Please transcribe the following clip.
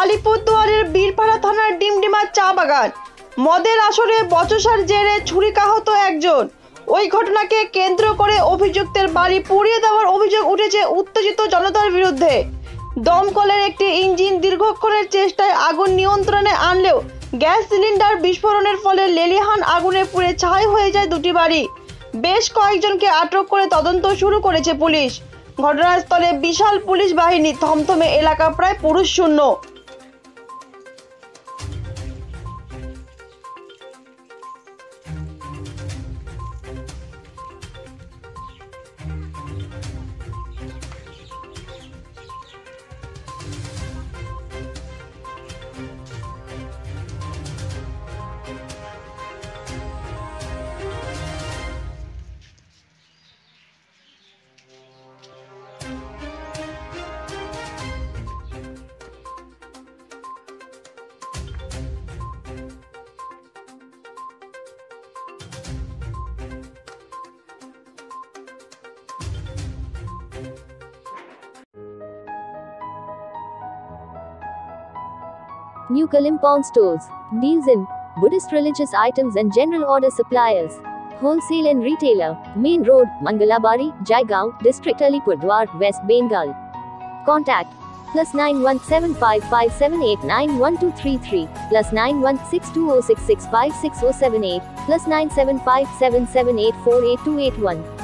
আলিপুরদুয়ারের বীরপাড়া থানার ডিমডিমা চা বাগান। মদের আসরে বচসার জেরে ছুরিকাহত একজন। ওই ঘটনাকে কেন্দ্র করে অভিযুক্তের বাড়ি পুড়িয়ে দেওয়ার অভিযোগ উঠেছে উত্তেজিত জনতার বিরুদ্ধে। দমকলের একটি ইঞ্জিন দীর্ঘক্ষণের চেষ্টায় আগুন নিয়ন্ত্রণে আনলেও গ্যাস সিলিন্ডার বিস্ফোরণের ফলে লেলিহান আগুনে পুড়ে ছাই হয়ে যায় দুটি বাড়ি। বেশ কয়েকজনকে আটক করে তদন্ত শুরু করেছে পুলিশ। ঘটনাস্থলে বিশাল পুলিশ বাহিনী থমথমে এলাকা প্রায় পুরুষ শূন্য। New Kalimpong stores. Deals in Buddhist religious items and general order suppliers. Wholesale and retailer. Main Road, Mangalabari, Jaigaon, District Alipurdwar, West Bengal. Contact plus 917557891233 plus 916206656078 plus 975778482881.